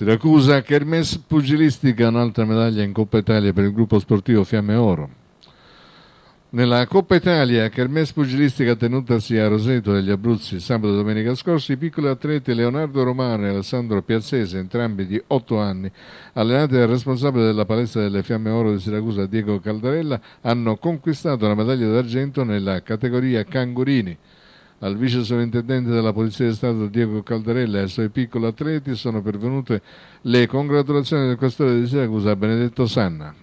Siracusa, Kermes Pugilistica, un'altra medaglia in Coppa Italia per il gruppo sportivo Fiamme Oro. Nella Coppa Italia, Kermesse Pugilistica tenutasi a Roseto degli Abruzzi sabato e domenica scorso, i piccoli atleti Leonardo Romano e Alessandro Piazzese, entrambi di 8 anni, allenati dal responsabile della palestra delle Fiamme Oro di Siracusa, Diego Caldarella, hanno conquistato la medaglia d'argento nella categoria Cangurini. Al vice sovrintendente della Polizia di Stato Diego Caldarella e ai suoi piccoli atleti sono pervenute le congratulazioni del questore di Siracusa Benedetto Sanna.